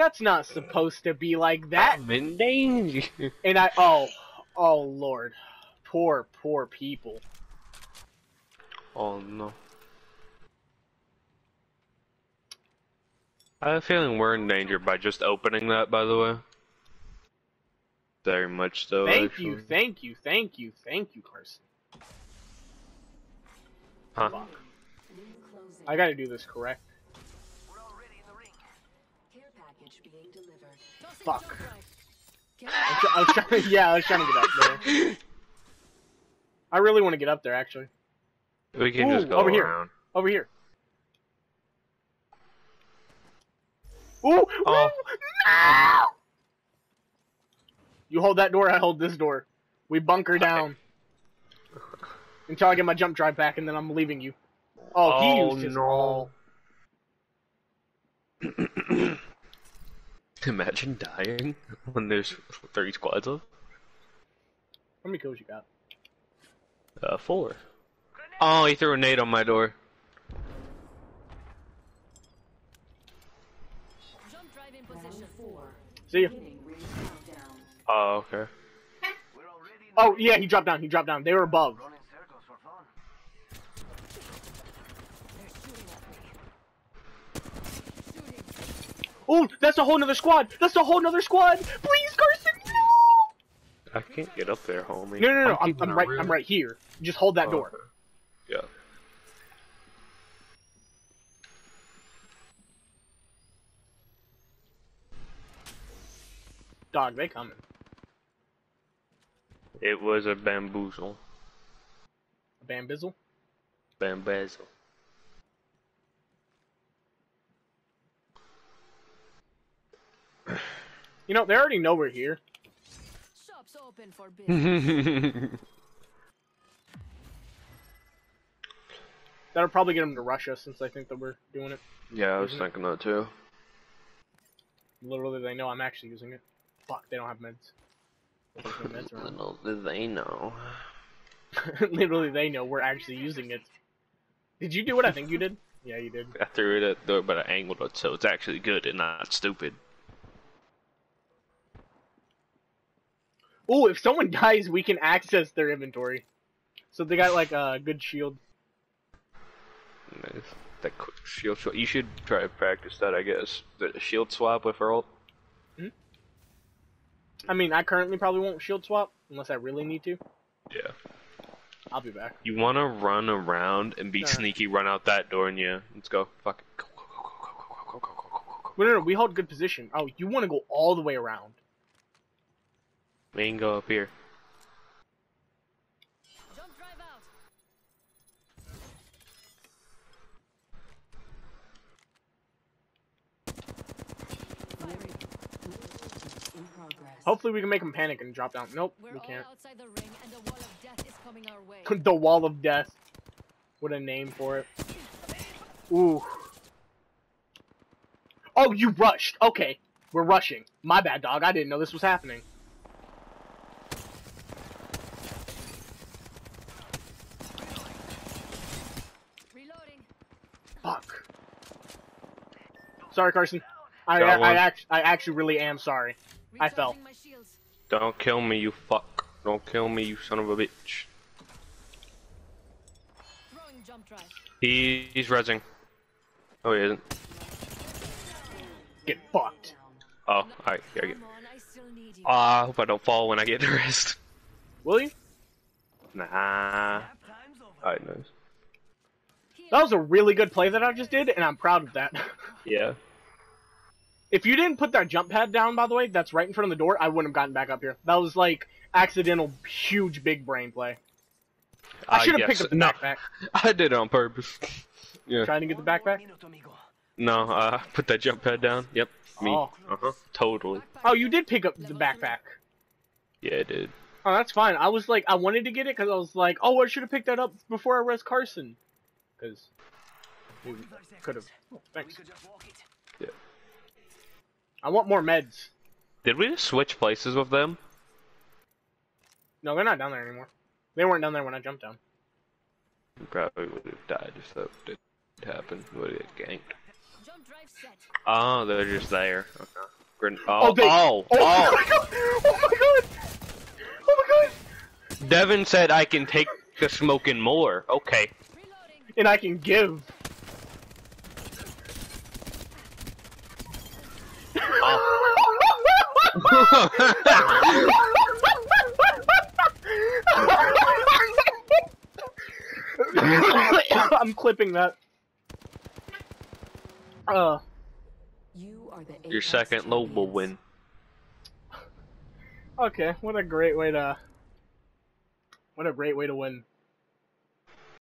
That's not supposed to be like that. I'm in danger. And I oh oh lord. Poor, poor people. Oh no. I have a feeling we're in danger by just opening that, by the way. Very much so. Thank actually. you, thank you, thank you, thank you, Carson. Huh? Fuck. I gotta do this correct. Fuck. I was, I was trying. Yeah, I was trying to get up there. I really want to get up there, actually. We can just go over here. around. Over here. Ooh! Oh. ooh, No! You hold that door, I hold this door. We bunker down. Until I get my jump drive back, and then I'm leaving you. Oh, he Oh, used his no. all. Imagine dying when there's three squads left. How many kills you got? Uh, four. Oh, he threw a nade on my door. Jump drive in position. Four. See ya. Beginning ring countdown. Oh, okay. Oh, yeah, he dropped down, he dropped down. They were above. Oh, that's a whole nother squad! That's a whole nother squad! Please, Carson, no! I can't get up there, homie. No, no, no, I'm, keeping I'm right, real. I'm right here. Just hold that Oh, door. okay. Yeah. Dog, they coming. It was a bamboozle. A bambizzle? Bambazzle. You know, they already know we're here. Shops open for business. That'll probably get them to rush us since I think that we're doing it. Yeah, I was thinking that too. Literally, they know I'm actually using it. Fuck, they don't have meds. There's no meds. Little did they know. Literally, they know we're actually using it. Did you do what I think you did? Yeah, you did. I threw it at the but I angled it so it's actually good and not stupid. Oh, if someone dies, we can access their inventory. So they got like a good shield. Nice. That quick shield swap. You should try to practice that, I guess. The shield swap with her hmm? ult. I mean, I currently probably won't shield swap unless I really need to. Yeah. I'll be back. You want to run around and be Nah. sneaky, run out that door, and yeah, let's go. Fuck it. Go, go, go, go, go, go, go, go, go, go, go. No, no, no, we hold good position. Oh, you want to go all the way around. We can go up here. Jump drive out. Firing. In progress. Hopefully, we can make them panic and drop down. Nope, We're we can't. outside the ring, and the wall of death is coming our way. the Wall of Death. What a name for it. Ooh. Oh, you rushed. Okay, we're rushing. My bad, dog. I didn't know this was happening. Fuck. Sorry, Carson. I I, I, act, I actually really am sorry. I fell. Recharging my shields. Don't kill me, you fuck. Don't kill me, you son of a bitch. Throwing jump drive. He, he's rezzing. Oh, he isn't. Get fucked. Oh, alright, here I get. Come on, I still need you. Ah, I hope I don't fall when I get the rest. Will you? Nah. Alright, nice. That was a really good play that I just did, and I'm proud of that. Yeah. if you didn't put that jump pad down, by the way, that's right in front of the door, I wouldn't have gotten back up here. That was like accidental, huge, big brain play. I Ah, should have yes. picked up the no, backpack. I did it on purpose. Yeah. Trying to get the backpack. No, uh, put that jump pad down. Yep. Me. Oh. Uh huh. Totally. Oh, you did pick up the backpack. Yeah, it did. Oh, that's fine. I was like, I wanted to get it because I was like, oh, I should have picked that up before I res Carson. Because we could have. Oh, thanks. Yeah. I want more meds. Did we just switch places with them? No, they're not down there anymore. They weren't down there when I jumped down. We probably would have died if that did happen. Would have get ganked. Jump drive set. Oh, they're just there. Okay. Gren- oh, oh, they- oh, oh, Oh, oh. my god! Oh my god! Oh my god! Devin said I can take the smoking more. Okay. Reloading. And I can give. I'm clipping that. Uh, You are the Your second low will win. okay, what a great way to... What a great way to win.